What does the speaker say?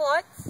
thoughts